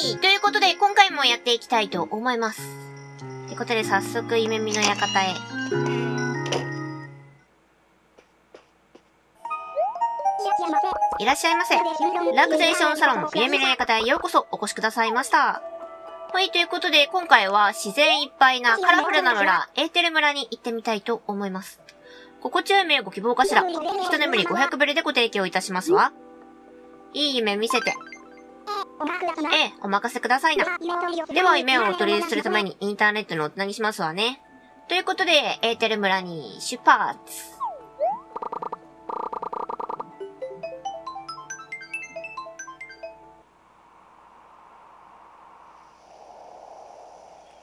い。ということで、今回もやっていきたいと思います。ということで、早速、夢見の館へ。いらっしゃいませ。ラクゼーションサロン、夢見の館へようこそお越しくださいました。はい、ということで、今回は自然いっぱいなカラフルな村、エーテル村に行ってみたいと思います。心地よい夢をご希望かしら一眠り500ブレでご提供いたしますわ。いい夢見せて。ええ、お任せくださいな。では、夢をお取りするためにインターネットにおつなぎしますわね。ということで、エーテル村に出発。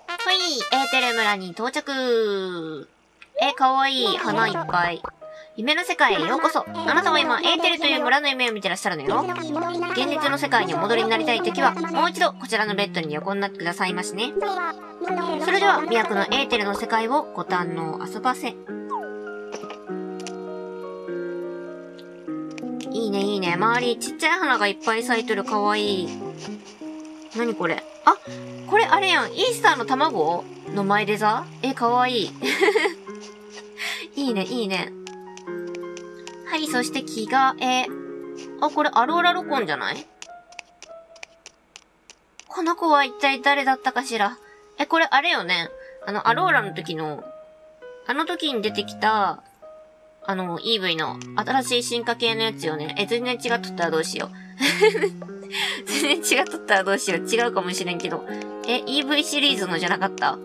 はい、エーテル村に到着。え、かわいい花いっぱい。夢の世界へようこそ。あなたは今、エーテルという村の夢を見てらっしゃるのよ。現実の世界にお戻りになりたいときは、もう一度こちらのベッドに横になってくださいましね。それでは、宮古のエーテルの世界をご堪能遊ばせ。いいね、いいね。周りちっちゃい花がいっぱい咲いてるかわいい。何これ？あ、これあれやん。イースターの卵の前で座え、かわいい。いいね、いいね。はい、そして木が、えあ、これアローラロコンじゃない？この子は一体誰だったかしら？え、これあれよね。あの、アローラの時の、あの時に出てきた、あの、EV の新しい進化系のやつよね。え、全然違っとったらどうしよう。全然違っとったらどうしよう。違うかもしれんけど。え、EV シリーズのじゃなかった？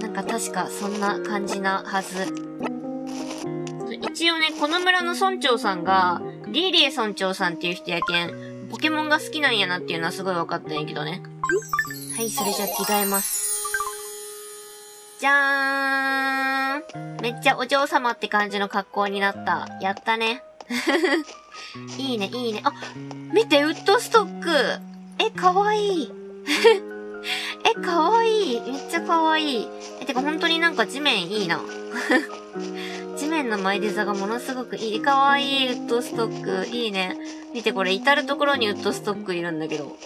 なんか確かそんな感じなはず。一応ね、この村の村長さんが、リーリエ村長さんっていう人やけん、ポケモンが好きなんやなっていうのはすごい分かったんやけどね。はい、それじゃあ着替えます。じゃーんめっちゃお嬢様って感じの格好になった。やったね。いいね、いいね。あ、見て、ウッドストックえ、かわいい。え、かわいい。めっちゃかわいい。え、てか本当になんか地面いいな。地面の前で座がものすごくいい。かわいい、ウッドストック。いいね。見てこれ、至るところにウッドストックいるんだけど。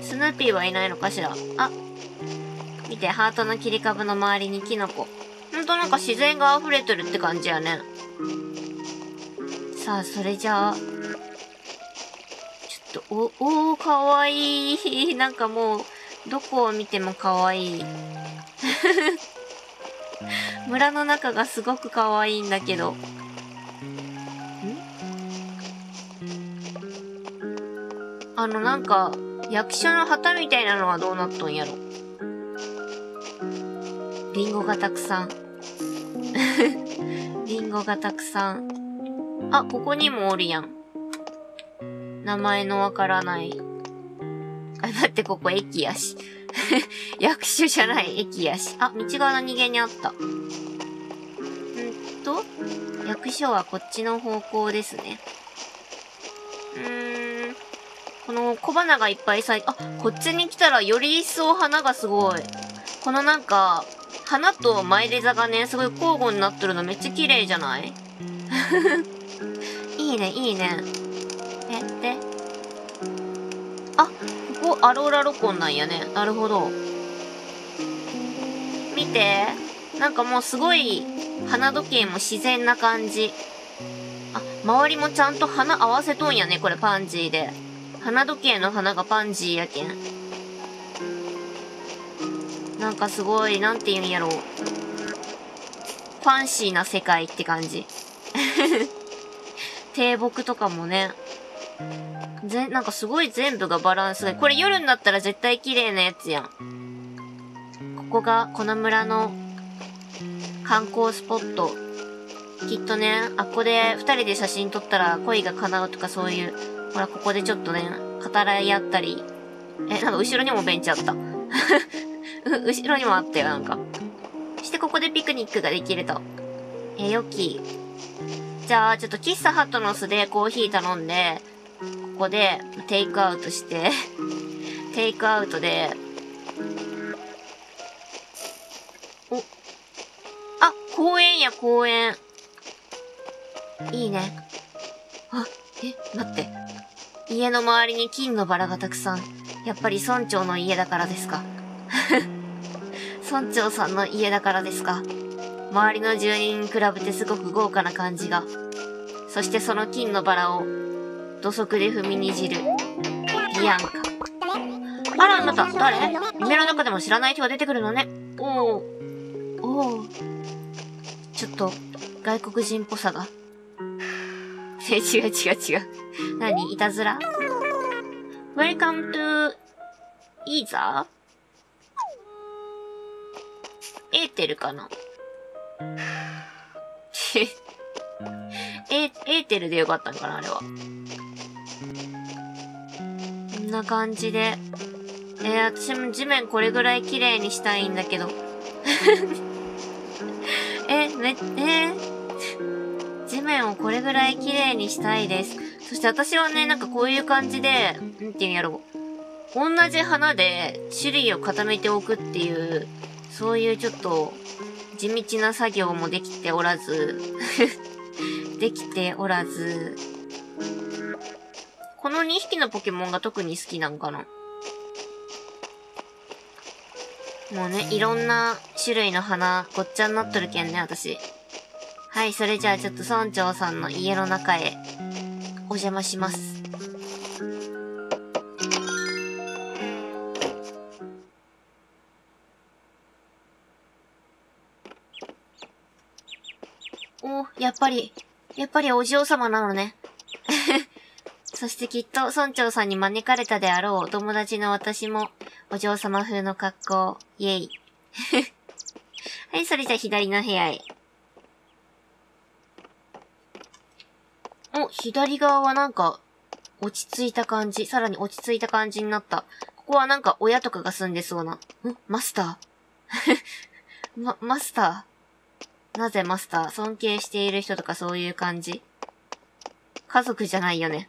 スヌーピーはいないのかしら？あ、見て、ハートの切り株の周りにキノコ。ほんとなんか自然が溢れてるって感じやね。さあ、それじゃあ、ちょっと、お、おー、かわいい。なんかもう、どこを見てもかわいい。村の中がすごくかわいんだけど。あの、なんか、役所の旗みたいなのはどうなっとんやろ。リンゴがたくさん。リンゴがたくさん。あ、ここにもおるやん。名前のわからない。あ、待って、ここ駅やし。役所じゃない駅やし。あ、道が何気にあった。んと、役所はこっちの方向ですね。うーん。この小花がいっぱい咲いてあ、こっちに来たらより一層花がすごい。このなんか、花と前レザがね、すごい交互になってるのめっちゃ綺麗じゃない？いいね、いいね。え、で？あ、アローラロコンなんやね。なるほど。見て。なんかもうすごい、花時計も自然な感じ。あ、周りもちゃんと花合わせとんやね、これパンジーで。花時計の花がパンジーやけん。なんかすごい、なんて言うんやろう。ファンシーな世界って感じ。低木とかもね。ぜ、なんかすごい全部がバランスがいい。これ夜になったら絶対綺麗なやつやん。ここが、この村の観光スポット。きっとね、あっこで二人で写真撮ったら恋が叶うとかそういう、ほら、ここでちょっとね、語らい合ったり。え、なんか後ろにもベンチあった。う 後ろにもあったよ、なんか。そしてここでピクニックができると。え、よき。じゃあ、ちょっと喫茶ハットの巣でコーヒー頼んで、ここでテイクアウトして、テイクアウトで、お、あ、公園や公園。いいね。あ、え、待って。家の周りに金のバラがたくさん。やっぱり村長の家だからですか。村長さんの家だからですか。周りの住人に比べてすごく豪華な感じが。そしてその金のバラを土足で踏みにじるビアンカ。あら、あなた、誰？夢の中でも知らない人が出てくるのね。おお。おお。ちょっと、外国人っぽさが。え、違う違う違う。何？いたずら ?Welcome to, イーザーエーテルかな？え、エーテルでよかったんかなあれは。こんな感じで。えー、私も地面これぐらい綺麗にしたいんだけど。え、め、えー、地面をこれぐらい綺麗にしたいです。そして私はね、なんかこういう感じで、なんて言うんやろう。同じ花で種類を固めておくっていう、そういうちょっと地道な作業もできておらず できておらず、この2匹のポケモンが特に好きなんかな？もうね、いろんな種類の花、ごっちゃになっとるけんね、私。はい、それじゃあちょっと村長さんの家の中へ、お邪魔します。お、やっぱり、やっぱりお嬢様なのね。そしてきっと村長さんに招かれたであろう友達の私もお嬢様風の格好。イェイ。はい、それじゃあ左の部屋へ。お、左側はなんか、落ち着いた感じ。さらに落ち着いた感じになった。ここはなんか親とかが住んでそうな。ん？マスター？ま、マスター？なぜマスター？尊敬している人とかそういう感じ？家族じゃないよね。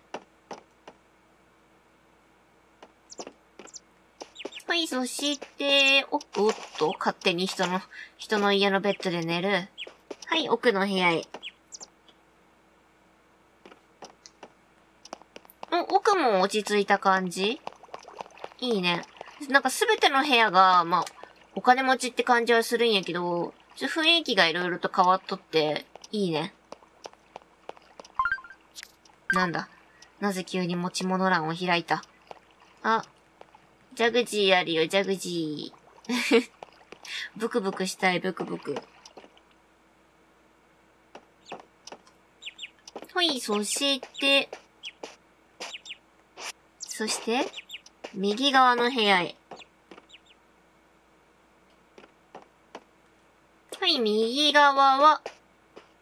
はい、そして、おっとおっと、勝手に人の、人の家のベッドで寝る。はい、奥の部屋へ。お、奥も落ち着いた感じ？いいね。なんかすべての部屋が、まあ、お金持ちって感じはするんやけど、ちょ雰囲気がいろいろと変わっとって、いいね。なんだ？なぜ急に持ち物欄を開いた？あ、ジャグジーあるよ、ジャグジー。ブクブクしたい、ブクブク。はい、そして、そして、右側の部屋へ。はい、右側は、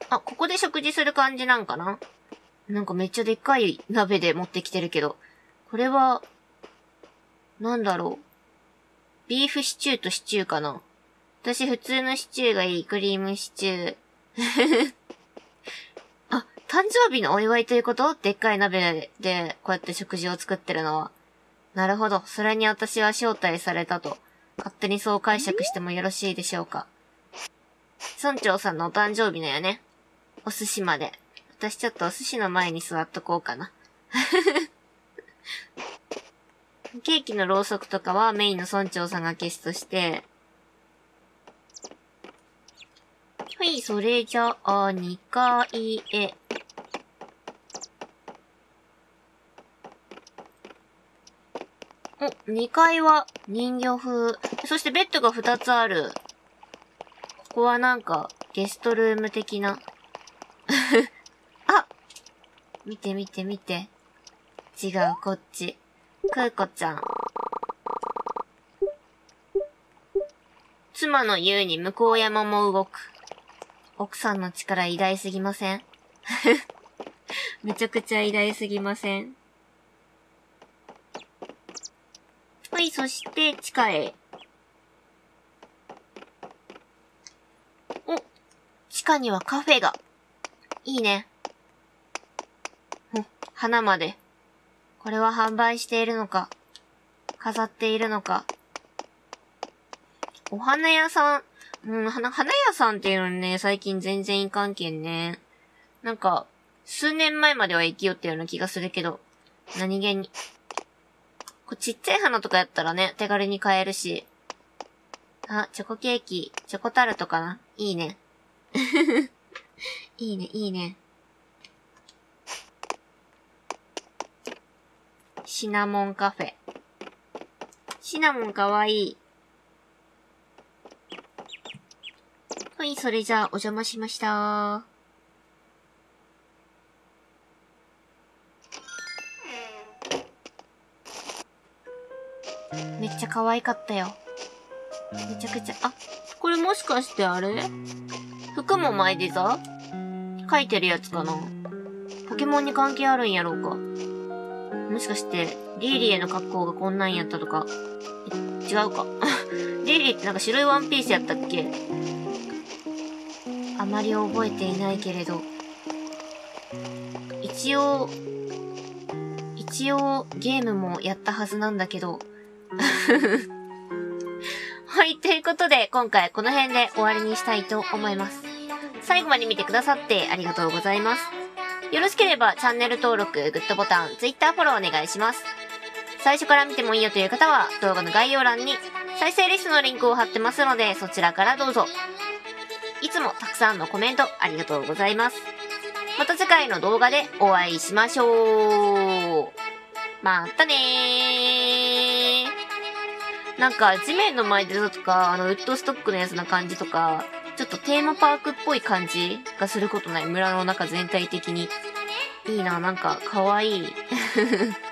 あ、ここで食事する感じなんかな？なんかめっちゃでっかい鍋で持ってきてるけど。これは、なんだろう。ビーフシチューとシチューかな。私普通のシチューがいい。クリームシチュー。あ、誕生日のお祝いということ？でっかい鍋で、こうやって食事を作ってるのは。なるほど。それに私は招待されたと。勝手にそう解釈してもよろしいでしょうか。村長さんのお誕生日のよね。お寿司まで。私ちょっとお寿司の前に座っとこうかな。ケーキのろうそくとかはメインの村長さんが消すとして、はい、それじゃあ、2階へ。お、2階は人形風。そしてベッドが2つある。ここはなんか、ゲストルーム的な。あ見て見て見て。違う、こっち。くーこちゃん。妻の言うに向こう山も動く。奥さんの力偉大すぎません？めちゃくちゃ偉大すぎません？はい、そして地下へ。お、地下にはカフェが。いいね。花まで。これは販売しているのか、飾っているのか。お花屋さん、うん、花、花屋さんっていうのにね、最近全然いかんけんね。なんか、数年前までは行きよったような気がするけど、何気に。こちっちゃい花とかやったらね、手軽に買えるし。あ、チョコケーキ、チョコタルトかな？いいね。いいね、いいね。シナモンカフェ。シナモンかわいい。はい、それじゃあお邪魔しましためっちゃ可愛かったよ。めちゃくちゃ、あ、これもしかしてあれ？服も前でさ書いてるやつかな？ポケモンに関係あるんやろうかもしかして、リーリエの格好がこんなんやったとか、違うか。リーリエってなんか白いワンピースやったっけ？あまり覚えていないけれど、一応、一応ゲームもやったはずなんだけど、はい、ということで、今回この辺で終わりにしたいと思います。最後まで見てくださってありがとうございます。よろしければチャンネル登録、グッドボタン、Twitter フォローお願いします。最初から見てもいいよという方は動画の概要欄に再生リストのリンクを貼ってますのでそちらからどうぞ。いつもたくさんのコメントありがとうございます。また次回の動画でお会いしましょう。またねー。なんか地面の前でとか、あのウッドストックのやつな感じとか、ちょっとテーマパークっぽい感じがすることない？村の中全体的に。いいな、なんか可愛い。